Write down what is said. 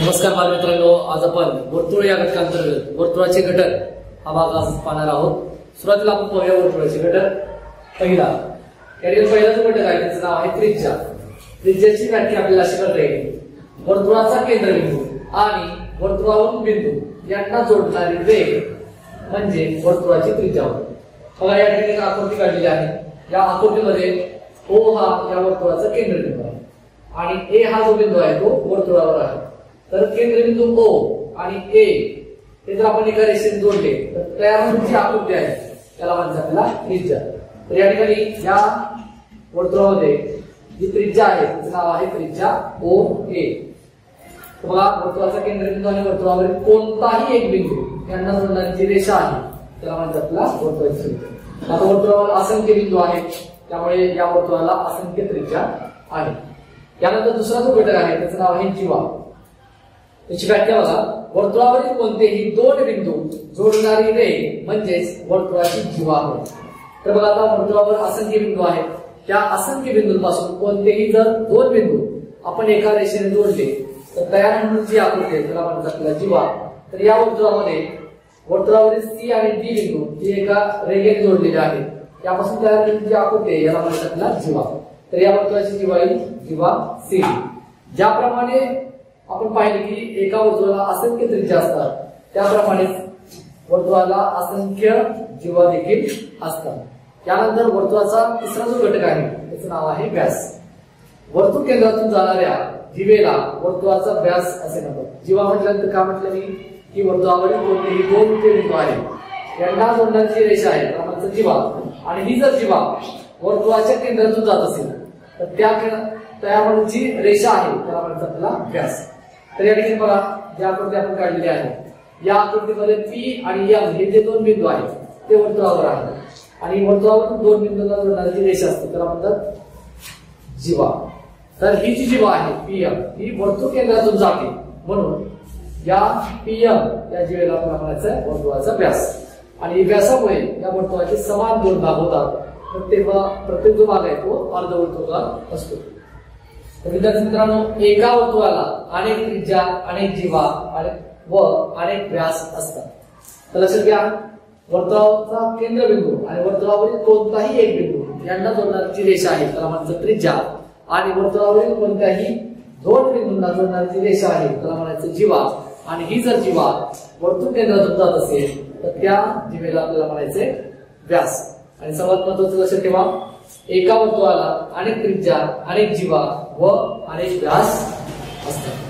नमस्कार बालमित्रांनो आज आपण वर्तुळ या घटकांतर्गत वर्तुळाचे घटक हा भाग आज पाहणार आहोत. सुरुवातीला आपण पाहूया वर्तुळाचे घटक. पहिला या पहिला जो घटक आहे त्याचं नाव आहे त्रिज्या. त्रिज्याची व्याख्या आपल्याला अशी करता येईल. वर्तुळाचा केंद्रबिंदू आणि वर्तुळावरून बिंदू यांना जोडणारी वेग म्हणजे वर्तुळाची त्रिज्या होय. बघा या ठिकाणी आकृती काढलेली आहे. या आकृतीमध्ये ओ हा या वर्तुळाचा केंद्रबिंदू आहे. आणि ए हा जो बिंदू आहे तो वर्तुळावर आहे. तर केंद्रबिंदू ओ आणि ए हे जर आपण एका रेषेने जोडले तर तयार होणारी जी आकृती आहे. त्याला म्हणतात आपल्याला त्रिज्या. तर या ठिकाणी या वर्तुळामध्ये जी त्रिज्या आहे तिचं नाव आहे त्रिज्या ओ ए बघा वर्तुळाचा केंद्रबिंदू आणि वर्तुळावरील कोणताही एक बिंदू यांना जोडणारी जी रेषा आहे त्याला म्हणतात आपला वर्तुळाची त्रिज्या. आता वर्तुळावर असंख्य बिंदू आहेत त्यामुळे या वर्तुळाला असंख्य त्रिज्या आहे यानंतर दुसरा जो घटक आहे त्याचं नाव आहे जीवा. त्याची व्याख्या बघा. वर्तुळावरील कोणतेही दोन बिंदू जोडणारी रेघ म्हणजेच वर्तुळाची जीवा होय. तर बघा आता वर्तुळावर असंख्य बिंदू आहेत. त्या असंख्य बिंदूंपासून कोणतेही जर दोन बिंदू आपण एका रेषेने जोडले तर तयार म्हणून जी आकृती आहे. त्याला म्हणतात आपल्याला जीवा. तर या वर्तुळामध्ये वर्तुळावरील सी आणि डी बिंदू ही एका रेषेने जोडलेले आहेत. यापासून तयार झालेली जी आकृती आहे याला म्हणतात आपल्याला जीवा. तर या वर्तुळाची जीवा ही जीवा सी. ज्याप्रमाणे आपण पाहिले की एका वर्तुळाला असंख्य त्रिज्या असतात. त्याप्रमाणेच वर्तुळाला असंख्य जीवा देखील असतात. त्यानंतर वर्तुळाचा तिसरा जो घटक आहे त्याचं नाव आहे व्यास. वर्तुळ केंद्रातून जाणाऱ्या जीवेला वर्तुळाचा व्यास असे म्हणतात. जीवा म्हटल्यानंतर का म्हटलं मी? की वर्तुळावरील कोणतेही दोन ते बिंदू आहे यांना जोडण्याची रेषा आहे त्याला जीवा. आणि ही जर जीवा वर्तुळाच्या केंद्रातून जात असेल तर त्या त्यामध्ये जी रेषा आहे त्याला म्हणतात आपल्याला व्यास. तर या ठिकाणी बघा जी आकृती आपण काढलेली आहे या आकृतीमध्ये पी आणि एम हे जे दोन बिंदू आहेत ते वर्तुळावर आहेत. आणि वर्तुळावर दोन बिंदूंना जोडणारी जी रेषा असते त्याला म्हणतात जीवा. तर ही जी जीवा आहे पीएम ही वर्तुळ केंद्रातून जाते. म्हणून या पीएम या जीवेला आपल्याला म्हणायचं वर्तुळाचा व्यास. आणि व्यासामुळे या वर्तुळाचे समान दोन भाग होतात तर तेव्हा प्रत्येक जो भाग आहे तो अर्धवर्तुळाकार असतो. विद्यार्थी मित्रांनो एका वर्तुळाला अनेक त्रिज्या अनेक जीवा व अनेक व्यास असतात. तर लक्षात घ्या वर्तुळाचा केंद्रबिंदू आणि वर्तुळावरील कोणताही एक बिंदू यांना जोडणारी रेषा आहे. त्याला म्हणायचं त्रिज्या. आणि वर्तुळावरील कोणत्याही दोन बिंदूंना जोडणारी रेषा आहे. त्याला म्हणायचं जीवा. आणि ही जर जीवा वर्तुळ केंद्रातून जात असेल तर त्या जीवेला आपल्याला म्हणायचे व्यास. आणि सर्वात महत्वाचं लक्षात ठेवा एका वर्तुळाला अनेक त्रिज्या अनेक जीवा व अनेक व्यास असतात.